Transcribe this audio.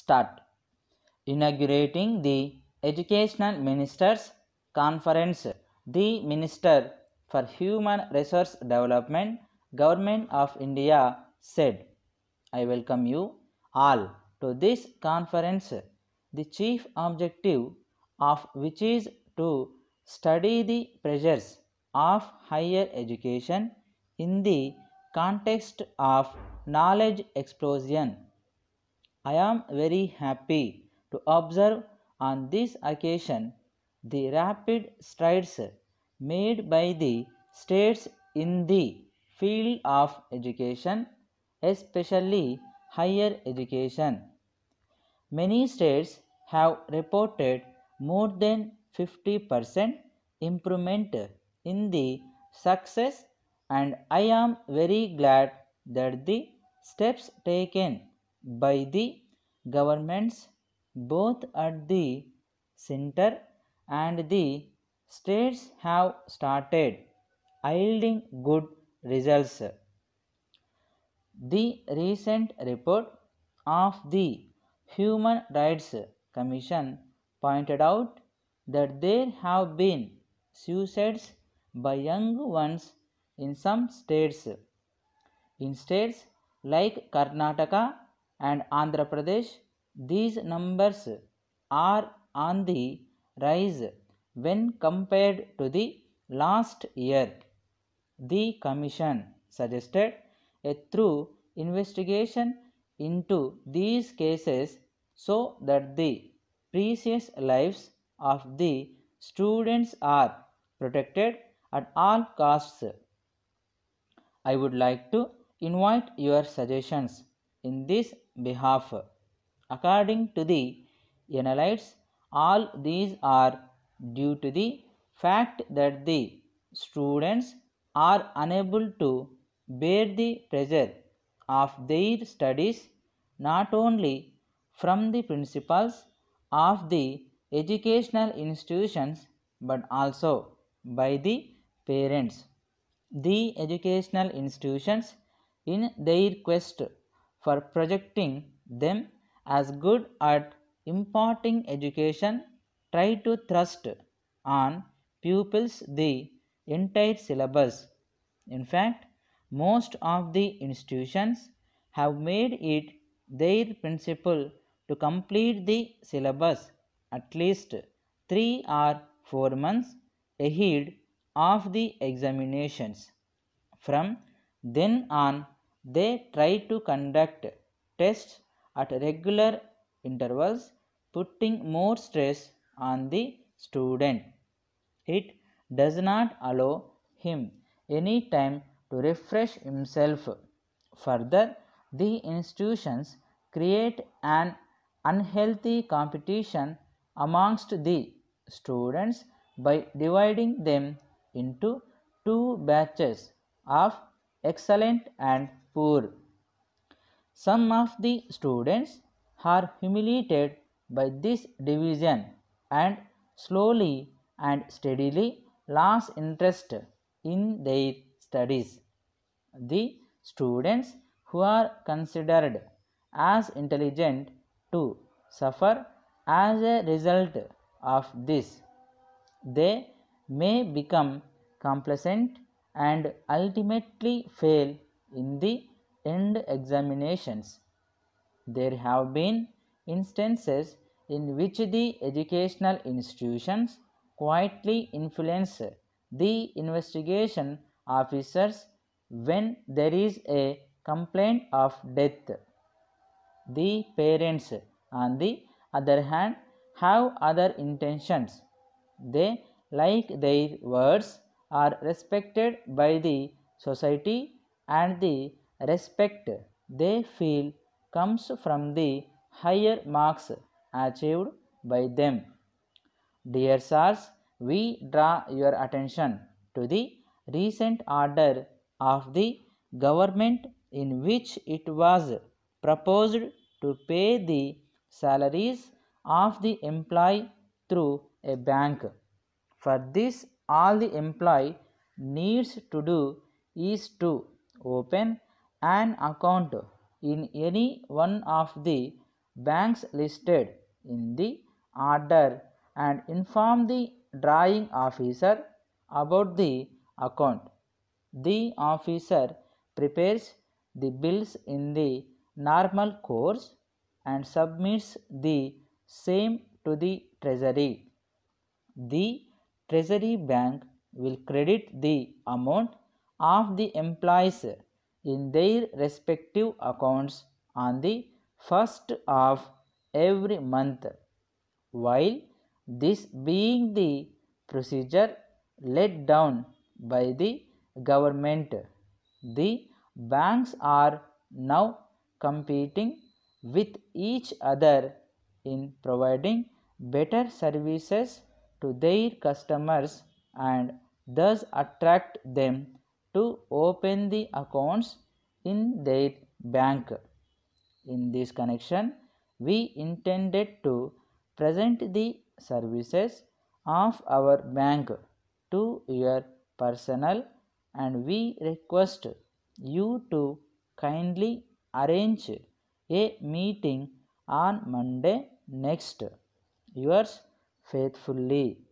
start. Inaugurating the Educational Ministers Conference, the Minister for Human Resource Development, Government of India said, I welcome you all to this conference, the chief objective of which is to study the pressures of higher education in the context of knowledge explosion. I am very happy to observe on this occasion the rapid strides made by the states in the field of education, especially higher education. Many states have reported more than 50% improvement in the success and I am very glad that the steps taken by the governments both at the center and the states have started yielding good results. The recent report of the Human Rights Commission pointed out that there have been suicides by young ones in some states. In states like Karnataka and Andhra Pradesh, these numbers are on the rise when compared to the last year. The Commission suggested a thorough investigation into these cases so that the precious lives of the students are protected at all costs. I would like to invite your suggestions in this behalf. According to the analysts, all these are due to the fact that the students are unable to bear the pressure of their studies not only from the principals of the educational institutions but also by the parents. The educational institutions, in their quest for projecting them as good at imparting education, try to thrust on pupils the entire syllabus. In fact, most of the institutions have made it their principle to complete the syllabus at least three or four months ahead of the examinations. From then on, they try to conduct tests at regular intervals, putting more stress on the student. It does not allow him any time to refresh himself. Further, the institutions create an unhealthy competition amongst the students by dividing them into two batches of excellent and poor. Some of the students are humiliated by this division and slowly and steadily lose interest in their studies. The students who are considered as intelligent to suffer as a result of this. They may become complacent and ultimately fail in the end examinations. There have been instances in which the educational institutions quietly influence the investigation officers when there is a complaint of death. The parents, on the other hand, have other intentions. They like their words are respected by the society and the respect they feel comes from the higher marks achieved by them. Dear sirs, we draw your attention to the recent order of the government in which it was proposed to pay the salaries of the employee through a bank. For this, all the employee needs to do is to open an account in any one of the banks listed in the order and inform the drawing officer about the account. The officer prepares the bills in the normal course and submits the same to the treasury. The treasury bank will credit the amount of the employees in their respective accounts on the first of every month. While this being the procedure laid down by the government, the banks are now competing with each other in providing better services to their customers and thus attract them to open the accounts in their bank. In this connection, we intended to present the services of our bank to your personnel and we request you to kindly arrange a meeting on Monday next. Yours faithfully.